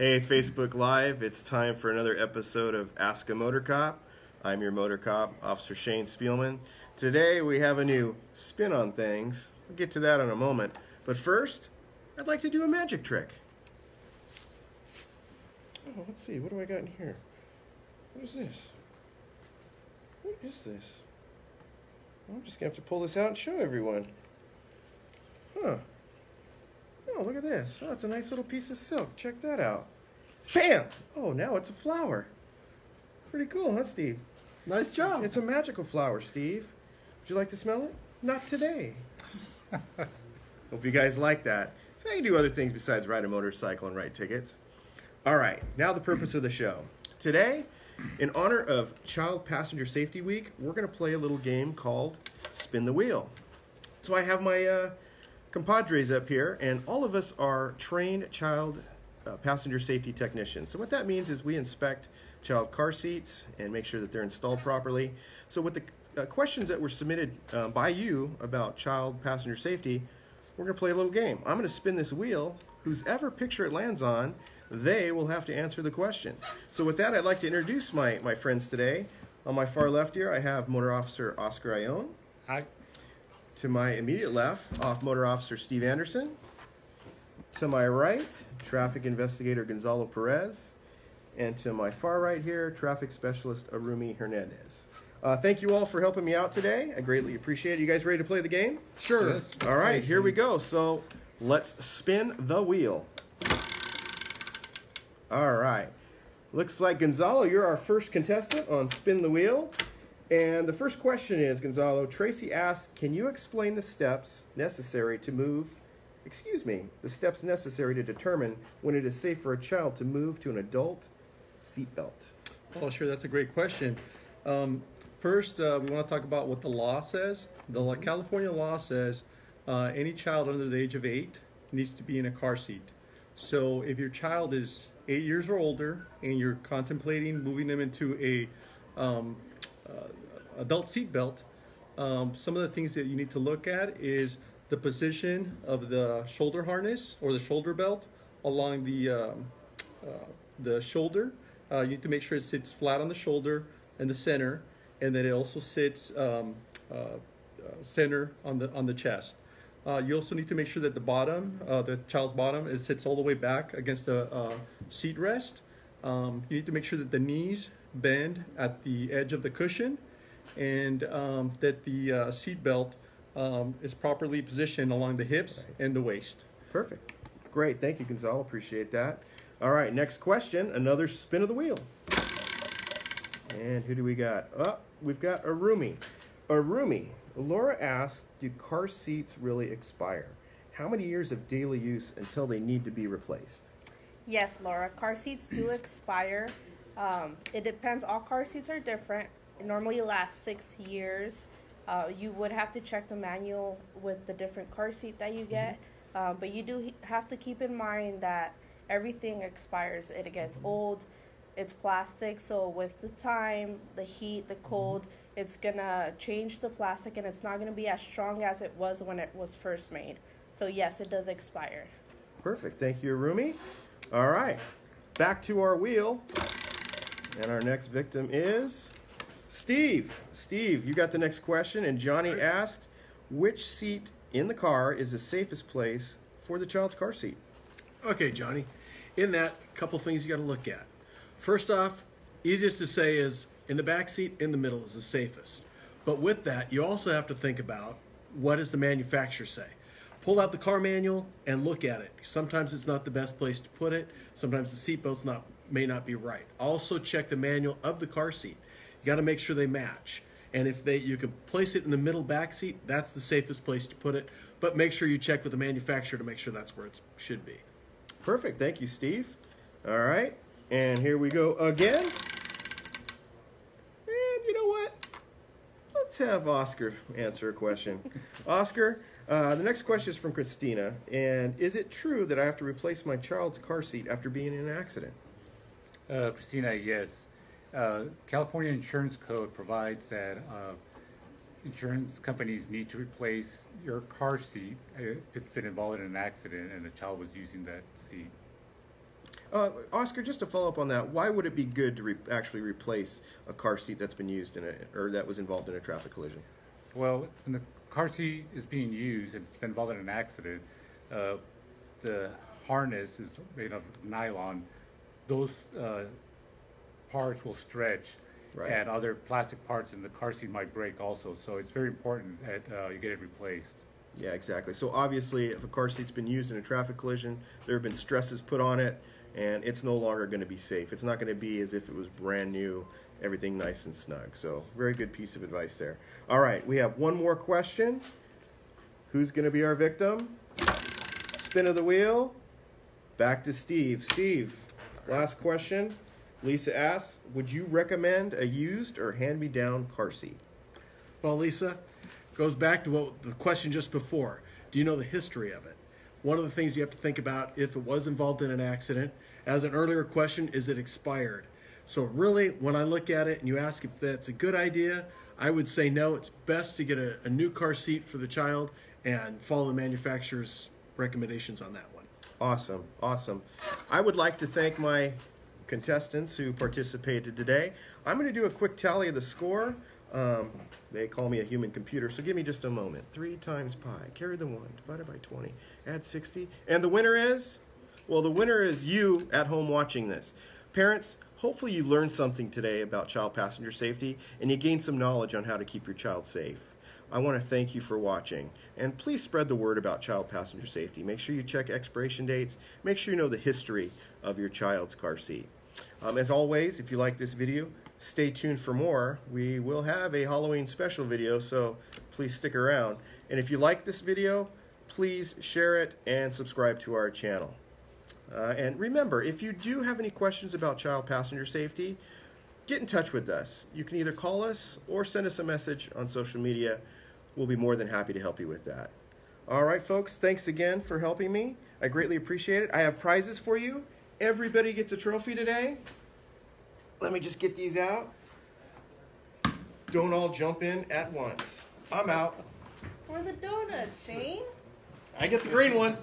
Hey, Facebook Live, it's time for another episode of Ask a Motor Cop. I'm your motor cop, Officer Shane Spielman. Today we have a new spin on things. We'll get to that in a moment. But first, I'd like to do a magic trick. Oh, let's see, what do I got in here? What is this? What is this? I'm just gonna have to pull this out and show everyone. Huh. At this. Oh, it's a nice little piece of silk. Check that out. Bam! Oh, now it's a flower. Pretty cool, huh, Steve? Nice job. It's a magical flower, Steve. Would you like to smell it? Not today. Hope you guys like that. So I can do other things besides ride a motorcycle and write tickets. All right, now the purpose of the show. Today, in honor of Child Passenger Safety Week, we're going to play a little game called Spin the Wheel. So I have my uh, compadres up here, and all of us are trained child uh, passenger safety technicians. So what that means is we inspect child car seats and make sure that they're installed properly. So with the uh, questions that were submitted uh, by you about child passenger safety, we're going to play a little game. I'm going to spin this wheel. Whose ever picture it lands on, they will have to answer the question. So with that, I'd like to introduce my, my friends today. On my far left here, I have Motor Officer Oscar Ione. Hi. To my immediate left, off Motor Officer Steve Anderson. To my right, Traffic Investigator Gonzalo Perez. And to my far right here, Traffic Specialist Arumi Hernandez. Uh, thank you all for helping me out today. I greatly appreciate it. You guys ready to play the game? Sure. Yes. All right, here we go. So let's spin the wheel. All right. Looks like Gonzalo, you're our first contestant on Spin the Wheel. And the first question is Gonzalo, Tracy asks, can you explain the steps necessary to move, excuse me, the steps necessary to determine when it is safe for a child to move to an adult seatbelt? Oh, sure. That's a great question. Um, first, uh, we want to talk about what the law says. The California law says uh, any child under the age of eight needs to be in a car seat. So if your child is eight years or older and you're contemplating moving them into a um, uh, adult seatbelt, um, some of the things that you need to look at is the position of the shoulder harness or the shoulder belt along the um, uh, the shoulder. Uh, you need to make sure it sits flat on the shoulder and the center, and that it also sits um, uh, uh, center on the on the chest. Uh, you also need to make sure that the bottom, the child's bottom, it sits all the way back against the seat rest. Um, you need to make sure that the knees bend at the edge of the cushion, and um, that the uh, seat belt um, is properly positioned along the hips and the waist. Perfect. Great. Thank you, Gonzalo. Appreciate that. All right, next question. Another spin of the wheel. And who do we got? Oh, we've got Arumi. Arumi. Laura asked, do car seats really expire? How many years of daily use until they need to be replaced? Yes, Laura. Car seats do expire. Um, it depends. All car seats are different. It normally lasts six years. Uh, you would have to check the manual with the different car seat that you get. Uh, but you do have to keep in mind that everything expires. It gets old. It's plastic, so with the time, the heat, the cold, it's gonna change the plastic, and it's not gonna be as strong as it was when it was first made. So yes, it does expire. Perfect. Thank you, Arumi. All right, back to our wheel. And our next victim is Steve. Steve, you got the next question. And Johnny asked, which seat in the car is the safest place for the child's car seat? Okay, Johnny. In that, a couple things you got to look at. First off, easiest to say is in the back seat, in the middle is the safest. But with that, you also have to think about what does the manufacturer say. Pull out the car manual and look at it. Sometimes it's not the best place to put it. Sometimes the seatbelt's not may not be right. Also check the manual of the car seat. You got to make sure they match. And if they you can place it in the middle back seat, that's the safest place to put it. But make sure you check with the manufacturer to make sure that's where it should be. Perfect. Thank you, Steve. All right. And here we go again. And you know what? Let's have Oscar answer a question. Oscar, uh, the next question is from Christina. And is it true that I have to replace my child's car seat after being in an accident? Uh, Christina, yes. Uh, California Insurance Code provides that uh, insurance companies need to replace your car seat if it's been involved in an accident and the child was using that seat. Uh, Oscar, just to follow up on that, why would it be good to re- actually replace a car seat that's been used in a or that was involved in a traffic collision? Well, when the car seat is being used and it's been involved in an accident, uh, the harness is made of nylon. Those uh, parts will stretch, Right. and other plastic parts in the car seat might break also. So it's very important that uh, you get it replaced. Yeah, exactly. So obviously, if a car seat's been used in a traffic collision, there have been stresses put on it, and it's no longer going to be safe. It's not going to be as if it was brand new, everything nice and snug. So very good piece of advice there. All right, we have one more question. Who's going to be our victim? Spin of the wheel. Back to Steve. Steve, last question. Lisa asks, would you recommend a used or hand-me-down car seat? Well, Lisa, goes back to what the question just before. Do you know the history of it? One of the things you have to think about if it was involved in an accident, as an earlier question, is it expired? So, really, when I look at it and you ask if that's a good idea, I would say no. It's best to get a, a new car seat for the child and follow the manufacturer's recommendations on that one. Awesome, awesome. I would like to thank my contestants who participated today. I'm going to do a quick tally of the score. Um, they call me a human computer, so give me just a moment. Three times pi, carry the one, divided by 20, add 60. And the winner is? Well, the winner is you at home watching this. Parents, hopefully you learned something today about child passenger safety and you gained some knowledge on how to keep your child safe. I want to thank you for watching. And please spread the word about child passenger safety. Make sure you check expiration dates. Make sure you know the history of your child's car seat. Um, as always, if you like this video, stay tuned for more. We will have a Halloween special video, so please stick around. And if you like this video, please share it and subscribe to our channel. Uh, and remember, if you do have any questions about child passenger safety, get in touch with us. You can either call us or send us a message on social media. We'll be more than happy to help you with that. All right, folks, thanks again for helping me. I greatly appreciate it. I have prizes for you. Everybody gets a trophy today. Let me just get these out. Don't all jump in at once. I'm out. For the donut, Shane. I get the green one.